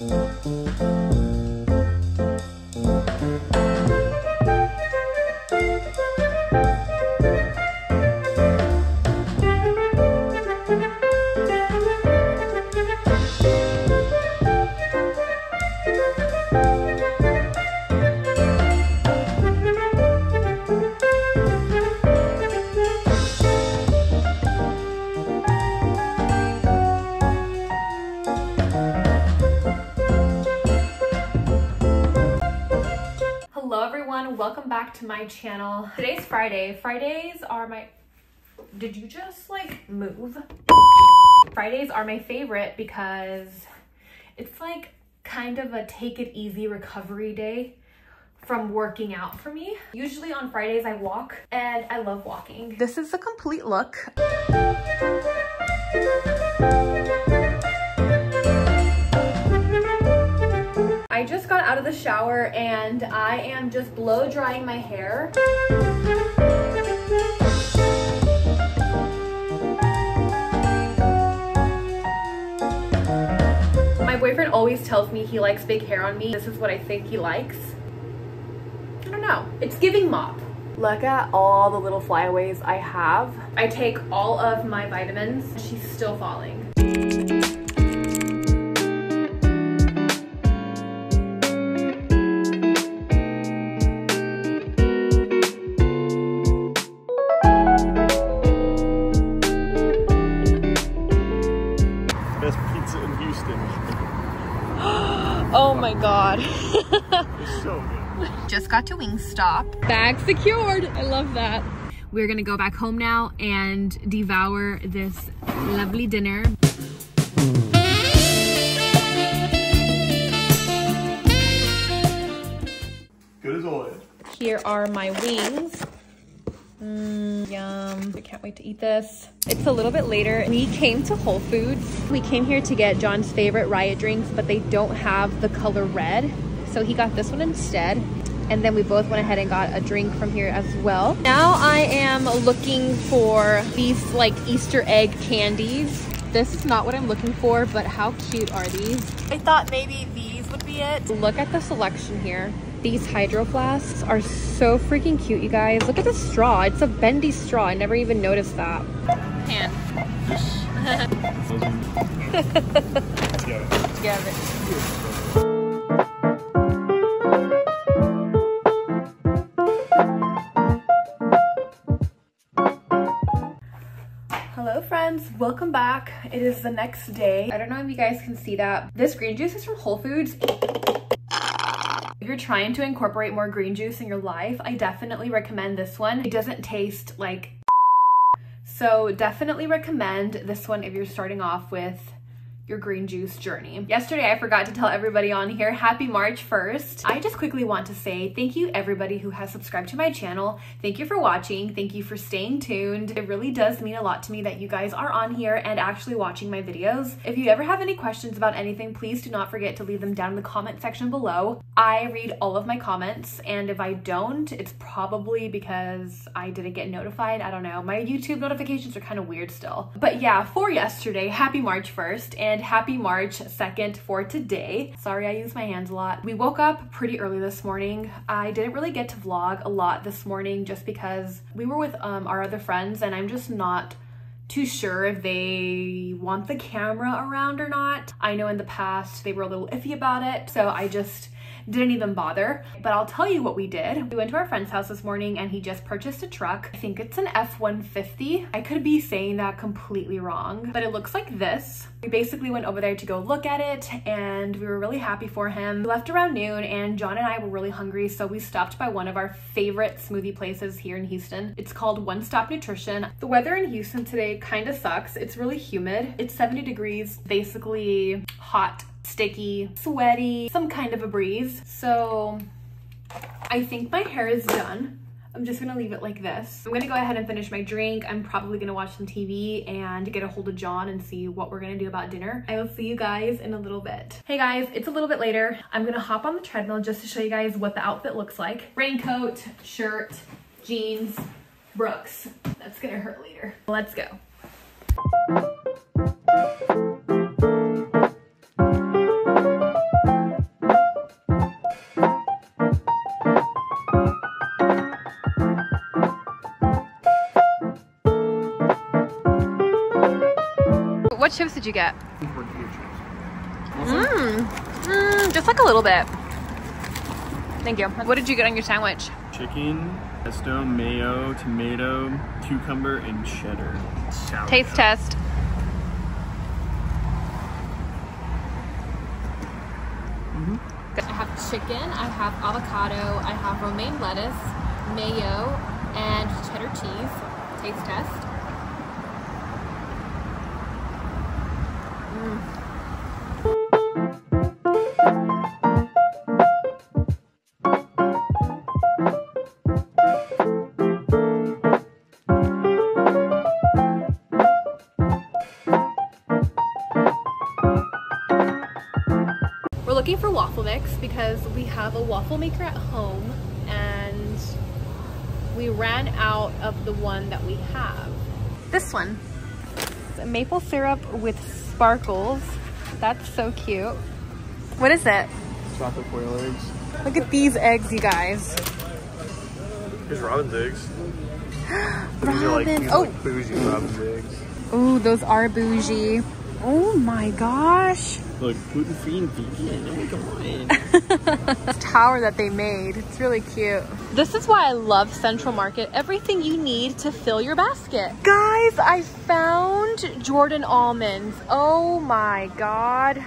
うん。My channel. Today's Friday. Fridays are my, did you just like move? Fridays are my favorite because it's like kind of a take it easy recovery day from working out for me. Usually on Fridays I walk and I love walking. This is a complete look. Out of the shower and I am just blow drying my hair. My boyfriend always tells me he likes big hair on me. This is what I think he likes. I don't know. It's giving mop. Look at all the little flyaways I have. I take all of my vitamins. And she's still falling. God. So good. Just got to Wingstop. Bag secured. I love that. We're gonna go back home now and devour this lovely dinner. Good as always. Here are my wings. Mmm, yum. I can't wait to eat this. It's a little bit later. We came to Whole Foods. We came here to get John's favorite Riot drinks, but they don't have the color red. So he got this one instead. And then we both went ahead and got a drink from here as well. Now I am looking for these like Easter egg candies. This is not what I'm looking for, but how cute are these? I thought maybe these would be it. Look at the selection here. These hydro flasks are so freaking cute, you guys. Look at the straw. It's a bendy straw. I never even noticed that. Hand. Yeah. Together. Hello friends, welcome back. It is the next day. I don't know if you guys can see that. This green juice is from Whole Foods. If you're trying to incorporate more green juice in your life, I definitely recommend this one. It doesn't taste like so definitely recommend this one if you're starting off with your green juice journey. Yesterday, I forgot to tell everybody on here, happy March 1st. I just quickly want to say thank you everybody who has subscribed to my channel. Thank you for watching. Thank you for staying tuned. It really does mean a lot to me that you guys are on here and actually watching my videos. If you ever have any questions about anything, please do not forget to leave them down in the comment section below. I read all of my comments and if I don't, it's probably because I didn't get notified. I don't know. My YouTube notifications are kind of weird still. But yeah, for yesterday, happy March 1st and happy March 2nd for today. Sorry, I use my hands a lot. We woke up pretty early this morning. I didn't really get to vlog a lot this morning just because we were with um, our other friends and I'm just not too sure if they want the camera around or not. I know in the past they were a little iffy about it, so I just didn't even bother. But I'll tell you what we did. We went to our friend's house this morning and he just purchased a truck. I think it's an F-150. I could be saying that completely wrong, but it looks like this. We basically went over there to go look at it and we were really happy for him. We left around noon and John and I were really hungry, so we stopped by one of our favorite smoothie places here in Houston. It's called One Stop Nutrition. The weather in Houston today kind of sucks. It's really humid. It's 70 degrees, basically hot sticky, sweaty, some kind of a breeze. So I think my hair is done. I'm just gonna leave it like this. I'm gonna go ahead and finish my drink. I'm probably gonna watch some TV and get a hold of John and see what we're gonna do about dinner. I will see you guys in a little bit. Hey guys, it's a little bit later. I'm gonna hop on the treadmill just to show you guys what the outfit looks like. Raincoat, shirt, jeans, Brooks. That's gonna hurt later. Let's go. What chips did you get? Tortilla. Mmm. Mm, just like a little bit. Thank you. What did you get on your sandwich? Chicken, pesto, mayo, tomato, cucumber, and cheddar. Sour Taste test. Mm -hmm. I have chicken, I have avocado, I have romaine lettuce, mayo, and cheddar cheese. Taste test. Because we have a waffle maker at home and we ran out of the one that we have. This one. It's a maple syrup with sparkles. That's so cute. What is it? Chocolate quail eggs. Look at these eggs, you guys. Here's Robin's eggs. But These are like, Robin- these oh. are like oh. bougie Robin's eggs. Ooh, those are bougie. Oh my gosh. Look, gluten free and vegan. Oh, come on. This tower that they made. It's really cute. This is why I love Central Market. Everything you need to fill your basket. Guys, I found Jordan almonds. Oh my god.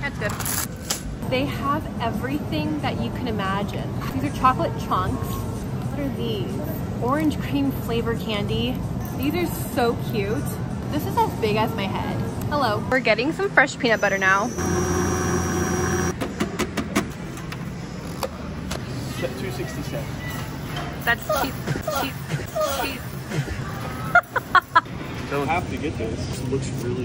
That's good. They have everything that you can imagine. These are chocolate chunks. Are these? Orange cream flavor candy. These are so cute. This is as big as my head. Hello. We're getting some fresh peanut butter now. Two sixty-seven. That's cheap, cheap, cheap. Don't have to get this. It looks really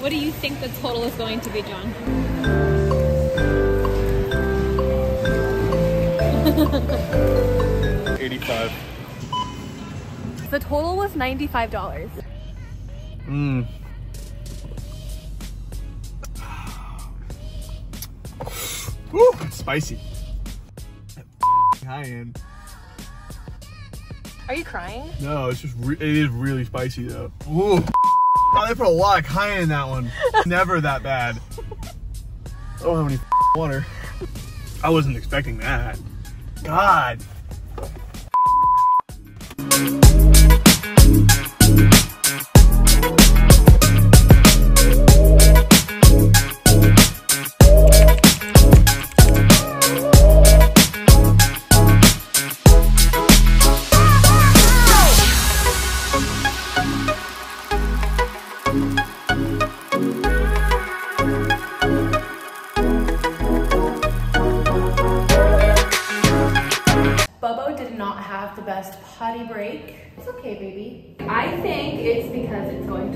What do you think the total is going to be, John? Eighty-five. The total was $95. Mmm. Woo! It's spicy. High end. Are you crying? No, it's just re- it is really spicy though. Ooh. Oh, they put a lot of cayenne in that one. Never that bad. I don't have any water. I wasn't expecting that. God.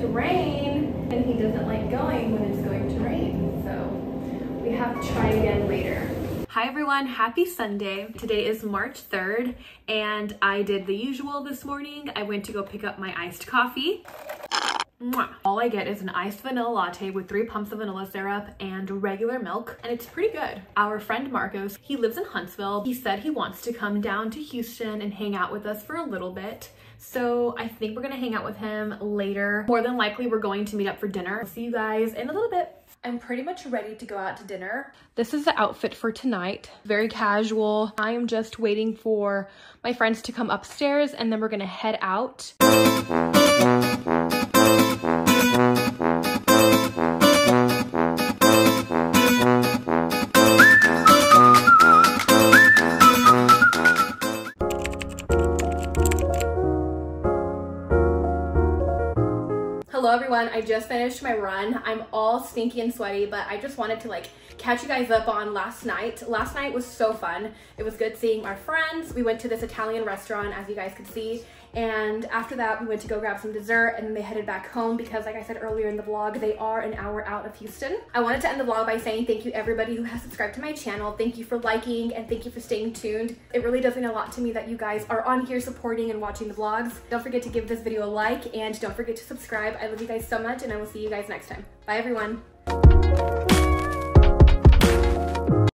To rain and he doesn't like going when it's going to rain. So we have to try again later. Hi everyone, happy Sunday. Today is March 3rd and I did the usual this morning. I went to go pick up my iced coffee. All I get is an iced vanilla latte with three pumps of vanilla syrup and regular milk, and it's pretty good. Our friend Marcos, he lives in Huntsville. He said he wants to come down to Houston and hang out with us for a little bit. So I think we're gonna hang out with him later. More than likely, we're going to meet up for dinner. See you guys in a little bit. I'm pretty much ready to go out to dinner. This is the outfit for tonight. Very casual. I am just waiting for my friends to come upstairs and then we're gonna head out. Hello everyone, I just finished my run. I'm all stinky and sweaty, but I just wanted to like catch you guys up on last night. Last night was so fun. It was good seeing our friends. We went to this Italian restaurant, as you guys could see. And after that, we went to go grab some dessert and they headed back home because like I said earlier in the vlog, they are an hour out of Houston. I wanted to end the vlog by saying thank you everybody who has subscribed to my channel. Thank you for liking and thank you for staying tuned. It really does mean a lot to me that you guys are on here supporting and watching the vlogs. Don't forget to give this video a like and don't forget to subscribe. I love you guys so much and I will see you guys next time. Bye everyone.